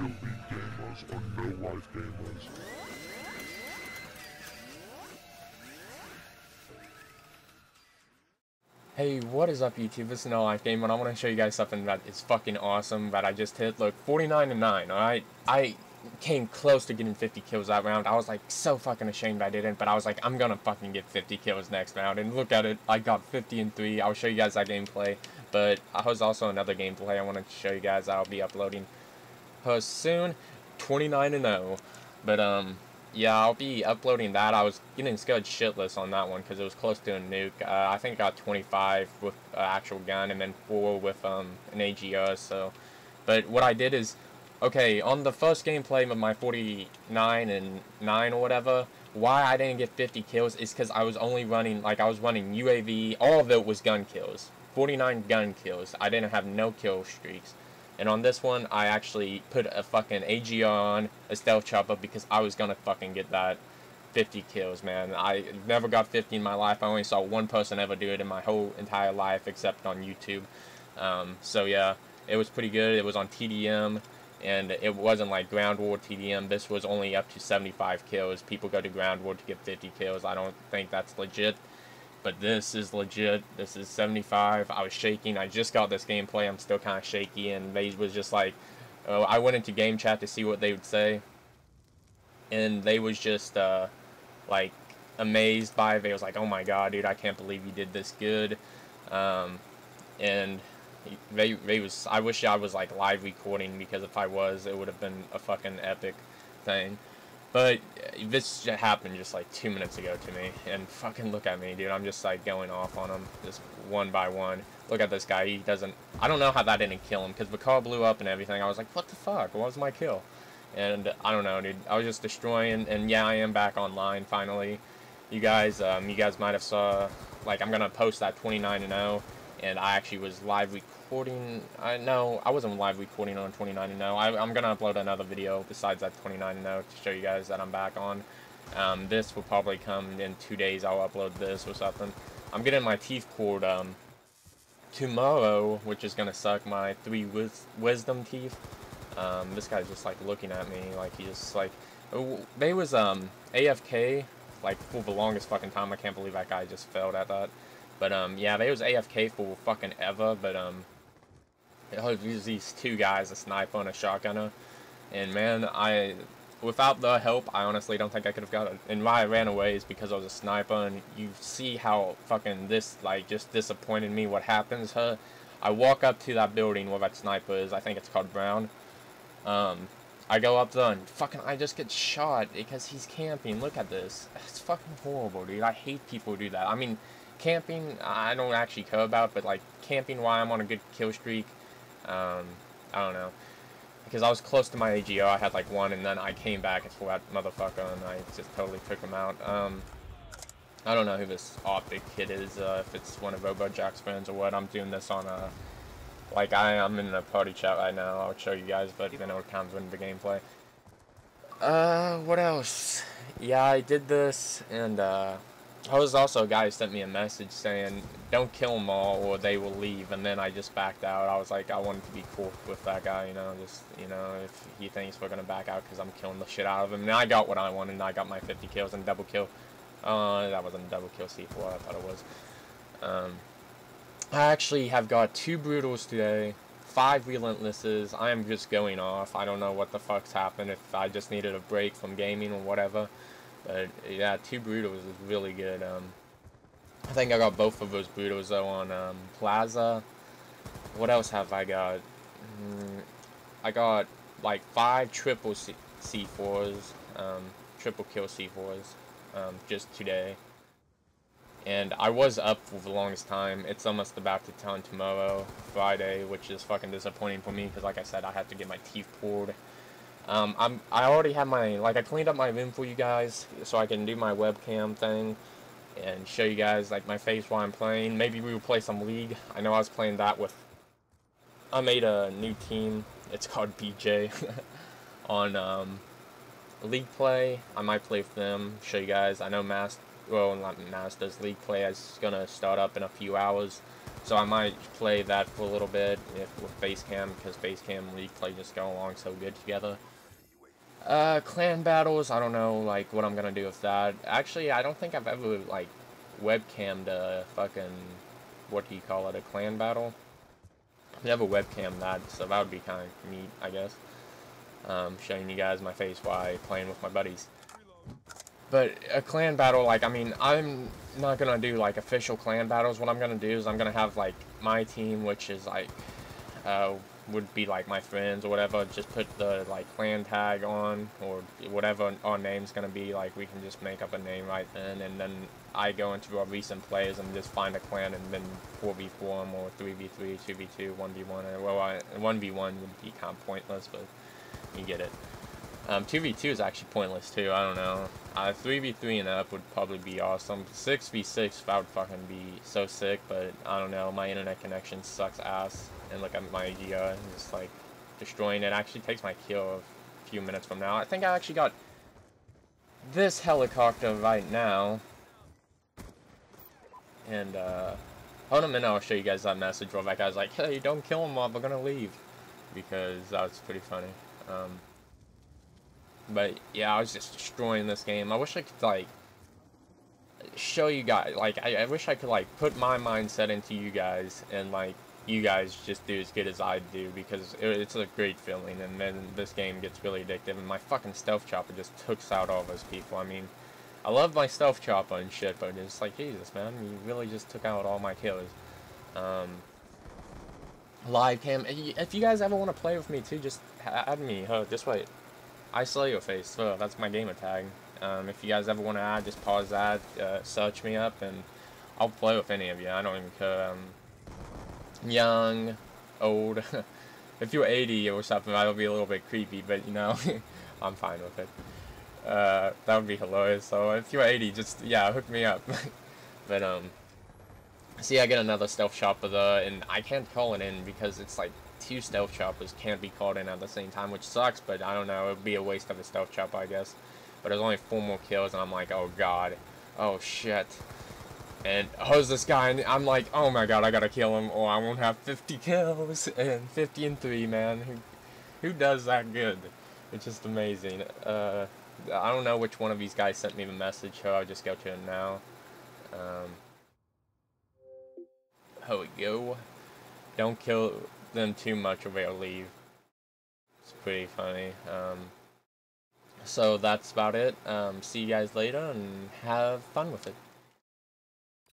Gamers or No Life Gamers. Hey, what is up YouTube? This is No Life Gamer, and I want to show you guys something that is fucking awesome that I just hit. Look, 49 to 9, alright? I came close to getting 50 kills that round. I was like so fucking ashamed I didn't, but I was like, I'm gonna fucking get 50 kills next round. And look at it, I got 50 and 3. I'll show you guys that gameplay. But uh, I was also another gameplay I want to show you guys I'll be uploading uh, soon. 29 and 0. But um, yeah, I'll be uploading that. I was getting scared shitless on that one because it was close to a nuke. Uh, I think I got 25 with an actual gun and then 4 with um, an AGR. So, but what I did is, okay, on the first gameplay of my 49 and 9 or whatever, why I didn't get 50 kills is because I was only running, like I was running UAV, all of it was gun kills. 49 gun kills. I didn't have no kill streaks. And on this one, I actually put a fucking AG on, a stealth chopper, because I was gonna fucking get that 50 kills, man. I never got 50 in my life. I only saw one person ever do it in my whole entire life, except on YouTube. Um, so yeah, it was pretty good. It was on TDM, and it wasn't like Ground War TDM. This was only up to 75 kills. People go to Ground War to get 50 kills. I don't think that's legit but this is legit. This is 75. I was shaking. I just got this gameplay. I'm still kind of shaky, and they was just like, oh, I went into game chat to see what they would say, and they was just uh, like amazed by it. They was like, oh my god, dude, I can't believe you did this good, um, and they they was. I wish I was like live recording because if I was, it would have been a fucking epic thing. But uh, this happened just like two minutes ago to me, and fucking look at me, dude. I'm just like going off on him, just one by one. Look at this guy. He doesn't. I don't know how that didn't kill him, because the car blew up and everything. I was like, what the fuck? What was my kill? And I don't know, dude. I was just destroying, and yeah, I am back online finally. You guys, um, you guys might have saw, like, I'm gonna post that 29 and 0, and I actually was live recording. I know I wasn't live recording on 29 and 0. I, am gonna upload another video besides that 29 and 0 to show you guys that I'm back on. Um, this will probably come in two days. I'll upload this or something. I'm getting my teeth pulled um, tomorrow, which is gonna suck my three wis wisdom teeth. Um, this guy's just like looking at me like he's just like. They was um AFK like for the longest fucking time. I can't believe that guy just failed at that. But um, yeah, they was AFK for fucking ever. But um, it was these two guys, a sniper and a shotgunner. And man, I, without the help, I honestly don't think I could have got it. And why I ran away is because I was a sniper, and you see how fucking this, like, just disappointed me what happens. Huh? I walk up to that building where that sniper is, I think it's called Brown. Um, I go up there and fucking I just get shot because he's camping. Look at this. It's fucking horrible, dude. I hate people who do that. I mean, camping, I don't actually care about, but like camping while I'm on a good kill streak, um, I don't know. Because I was close to my AGR, I had like one, and then I came back and that motherfucker, and I just totally took him out. Um, I don't know who this Optic kid is, uh, if it's one of Robojack's friends or what. I'm doing this on a, like I, I'm in a party chat right now. I'll show you guys, but then it comes in the gameplay. Uh, what else? Yeah, I did this, and uh, I was also a guy who sent me a message saying, don't kill them all or they will leave, and then I just backed out. I was like, I wanted to be cool with that guy, you know, just, you know, if he thinks we're going to back out because I'm killing the shit out of him. And I got what I wanted, and I got my 50 kills and double kill. Uh, that wasn't a double kill C4, I thought it was. Um, I actually have got two Brutals today, five Relentlesses. I am just going off. I don't know what the fuck's happened, if I just needed a break from gaming or whatever. But yeah, two Brutals is really good. Um, I think I got both of those Brutals though on um, Plaza. What else have I got? Mm, I got like five triple C C4s, um, triple kill C4s, um, just today. And I was up for the longest time. It's almost about to turn tomorrow, Friday, which is fucking disappointing for me because, like I said, I have to get my teeth pulled um, I'm, I already have my, like, I cleaned up my room for you guys so I can do my webcam thing and show you guys, like, my face while I'm playing. Maybe we will play some League. I know I was playing that with, I made a new team. It's called BJ on, um, League Play. I might play with them, show you guys. I know Mass, well, not Masters, League Play is going to start up in a few hours. So I might play that for a little bit if with Basecamp because Basecamp and League play just go along so good together. Uh, clan battles, I don't know, like, what I'm gonna do with that. Actually, I don't think I've ever, like, webcammed a fucking, what do you call it, a clan battle? I've never webcammed that, so that would be kind of neat, I guess. Um, showing you guys my face while playing with my buddies. But a clan battle, like, I mean, I'm not gonna do, like, official clan battles. What I'm gonna do is I'm gonna have, like, my team, which is, like, uh, would be, like, my friends or whatever. Just put the, like, clan tag on, or whatever our name's gonna be. Like, we can just make up a name right then, and then I go into our recent plays and just find a clan and then 4v4 them, or 3v3, 2v2, 1v1. Well, 1v1 would be kind of pointless, but you get it. Um, 2v2 is actually pointless too, I don't know. Uh, 3v3 and up would probably be awesome. 6v6 that would fucking be so sick, but I don't know, my internet connection sucks ass. And look at my idea, just like destroying it actually takes my kill a few minutes from now. I think I actually got this helicopter right now. And uh, hold a minute, I'll show you guys that message where that guy's like, hey, don't kill him, mob, we're gonna leave. Because that was pretty funny. Um, but yeah, I was just destroying this game. I wish I could like show you guys. Like I, I wish I could like put my mindset into you guys and like you guys just do as good as I do because it, it's a great feeling. And then this game gets really addictive. And my fucking stealth chopper just tooks out all those people. I mean, I love my stealth chopper and shit, but it's like Jesus, man, you really just took out all my kills. Um, live cam. If you guys ever want to play with me too, just add me. Oh, just wait. I saw your face. So that's my gamer tag. Um, if you guys ever want to add, just pause that, uh, search me up, and I'll play with any of you. I don't even care. Um, young, old. if you're 80 or something, that'll be a little bit creepy, but you know, I'm fine with it. Uh, that would be hilarious. So if you're 80, just yeah, hook me up. but um, see, I get another stealth chopper there, and I can't call it in because it's like two stealth choppers can't be called in at the same time, which sucks, but I don't know, it would be a waste of a stealth chopper, I guess. But there's only four more kills, and I'm like, oh god, oh shit. And who's this guy? And I'm like, oh my god, I gotta kill him, or I won't have 50 kills, and 50 and 3, man. Who, who does that good? It's just amazing. Uh, I don't know which one of these guys sent me the message, so I'll just go to him now. Um, here we go. Don't kill them too much or they'll leave. It's pretty funny. Um, so that's about it. Um, see you guys later and have fun with it.